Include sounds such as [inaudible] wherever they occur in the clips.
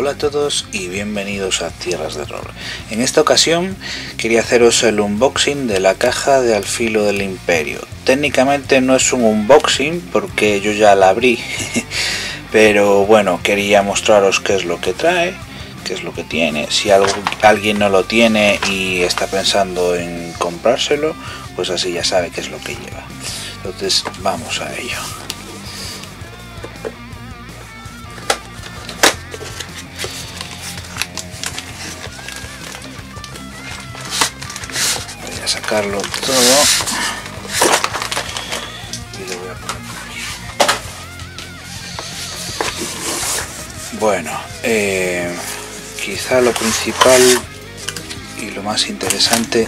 Hola a todos y bienvenidos a Tierras de Rol. En esta ocasión quería haceros el unboxing de la caja de Al filo del Imperio. Técnicamente no es un unboxing porque yo ya la abrí, [laughs] pero bueno, quería mostraros qué es lo que trae, qué es lo que tiene. Si alguien no lo tiene y está pensando en comprárselo, pues así ya sabe qué es lo que lleva. Entonces vamos a ello. Sacarlo todo. Y lo voy a poner bueno eh, quizá lo principal y lo más interesante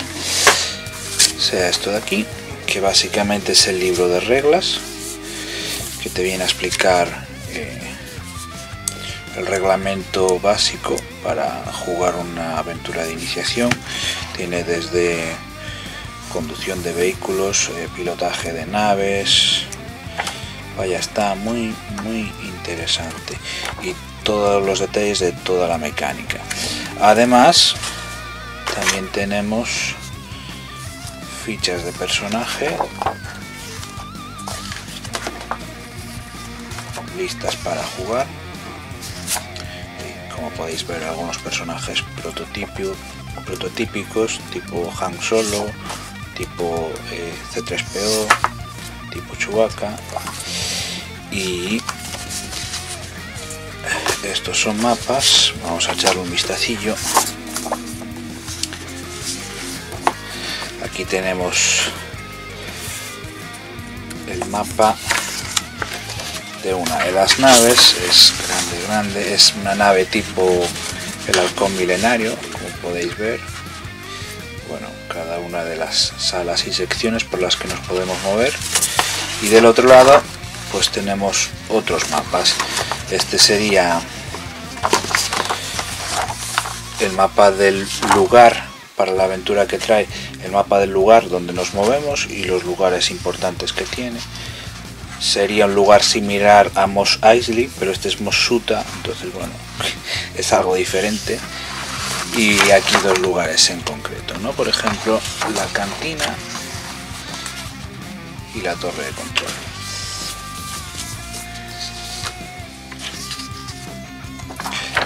sea esto de aquí que básicamente es el libro de reglas que te viene a explicar eh, el reglamento básico para jugar una aventura de iniciación. Tiene desde conducción de vehículos, eh, pilotaje de naves. Vaya, está muy, muy interesante. Y todos los detalles de toda la mecánica. Además, también tenemos fichas de personaje listas para jugar como podéis ver algunos personajes prototípicos tipo Han Solo tipo eh, C3PO, tipo Chewbacca. Y estos son mapas, vamos a echarle un vistacillo. Aquí tenemos el mapa de una de las naves, es grande, grande, es una nave tipo el halcón milenario, como podéis ver bueno, cada una de las salas y secciones por las que nos podemos mover. Y del otro lado, pues tenemos otros mapas. Este sería el mapa del lugar para la aventura que trae, el mapa del lugar donde nos movemos y los lugares importantes que tiene. Sería un lugar similar a Mos Eisley, pero este es Mosuta, entonces bueno, [laughs] es algo diferente y aquí dos lugares en concreto, ¿no? Por ejemplo, la cantina y la torre de control.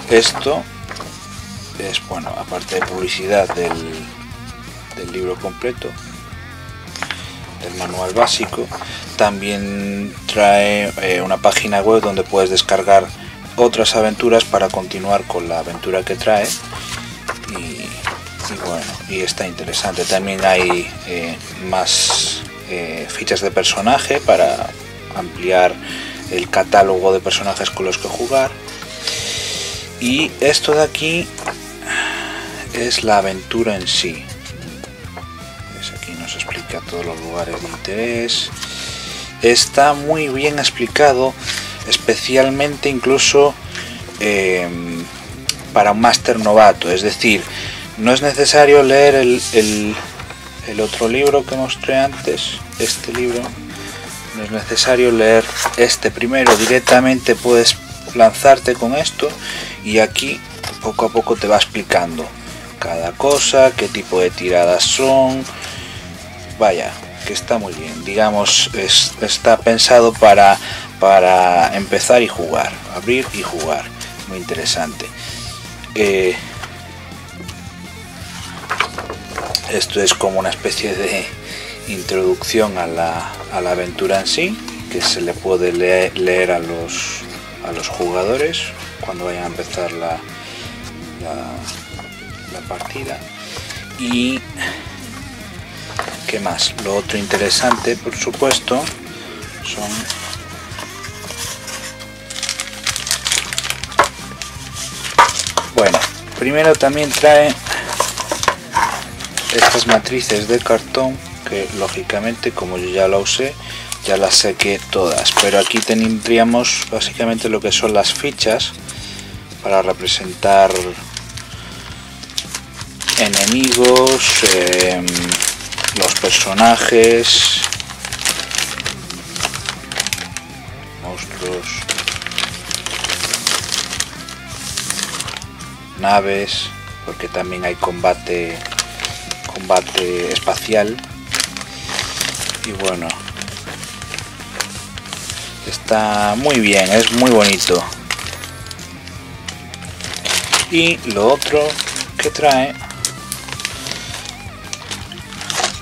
Esto es, bueno, aparte de publicidad del, del libro completo, del manual básico, también trae eh, una página web donde puedes descargar otras aventuras para continuar con la aventura que trae y está interesante. También hay eh, más eh, fichas de personaje para ampliar el catálogo de personajes con los que jugar. Y esto de aquí es la aventura en sí. aquí nos explica todos los lugares de interés. Está muy bien explicado, especialmente incluso eh, para un máster novato, es decir, no es necesario leer el, el, otro libro que mostré antes, este libro, no es necesario leer este primero, directamente puedes lanzarte con esto y aquí poco a poco te va explicando cada cosa, qué tipo de tiradas son, vaya, que está muy bien, digamos, está pensado para, para empezar y jugar, abrir y jugar, muy interesante. Eh, esto es como una especie de introducción a la, aventura en sí, que se le puede leer, a, los, a los jugadores cuando vayan a empezar la, la, partida. Y ¿qué más? Lo otro interesante, por supuesto, son Bueno, primero también trae estas matrices de cartón que lógicamente como yo ya la usé ya las sequé todas. Pero aquí tendríamos básicamente lo que son las fichas para representar enemigos em, los personajes monstruos naves, porque también hay combate combate espacial. Y bueno está muy bien es muy bonito. Y lo otro que trae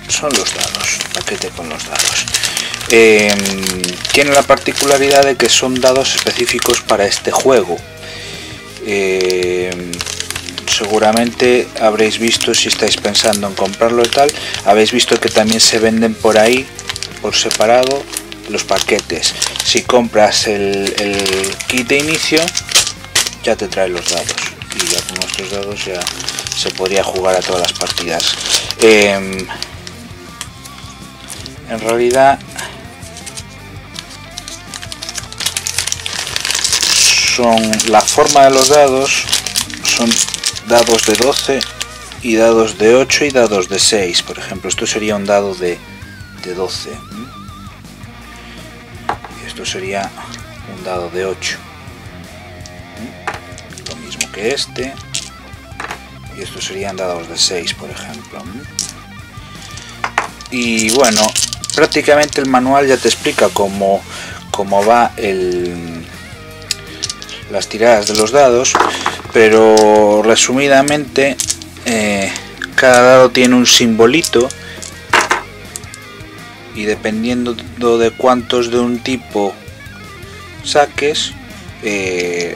son los dados paquete con los dados. Em, tiene la particularidad de que son dados específicos para este juego. Em, seguramente habréis visto si estáis pensando en comprarlo y tal habéis visto que también se venden por ahí por separado los paquetes. Si compras el, kit de inicio ya te trae los dados. Y ya con estos dados ya se podría jugar a todas las partidas. Em, en realidad son la forma de los dados son dados de 12 y dados de 8 y dados de 6 por ejemplo. Esto sería un dado de, de 12 y esto sería un dado de 8 lo mismo que este. Y estos serían dados de 6 por ejemplo y bueno prácticamente el manual ya te explica cómo, cómo va el, las tiradas de los dados pero resumidamente eh, cada dado tiene un simbolito y dependiendo de cuántos de un tipo saques eh,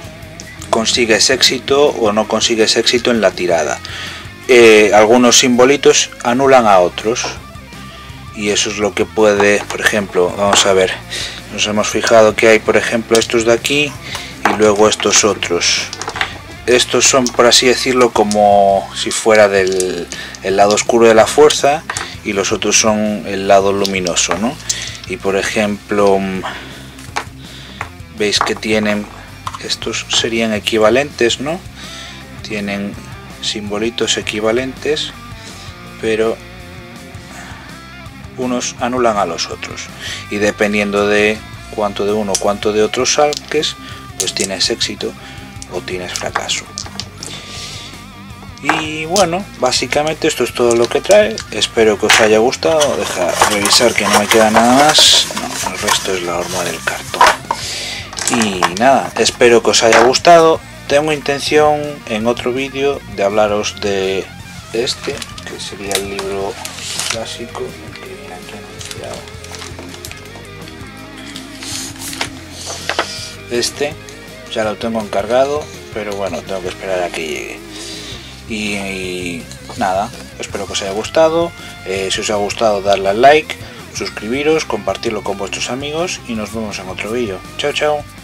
consigues éxito o no consigues éxito en la tirada. Eh, algunos simbolitos anulan a otros y eso es lo que puede por ejemplo vamos a ver nos hemos fijado que hay por ejemplo estos de aquí y luego estos otros estos son por así decirlo como si fuera del el lado oscuro de la fuerza y los otros son el lado luminoso ¿no? y por ejemplo mm, veis que tienen estos serían equivalentes no tienen simbolitos equivalentes pero unos anulan a los otros. Y dependiendo de cuánto de uno cuánto de otros salques pues tienes éxito o tienes fracaso. Y bueno, básicamente esto es todo lo que trae. Espero que os haya gustado. Deja revisar que no me queda nada más. No, el resto es la horma del cartón. Y nada, espero que os haya gustado. Tengo intención en otro vídeo de hablaros de este, que sería el libro clásico, Este ya lo tengo encargado pero bueno tengo que esperar a que llegue. Y, nada espero que os haya gustado. Eh, si os ha gustado darle al like suscribiros compartirlo con vuestros amigos y nos vemos en otro vídeo. Chao chao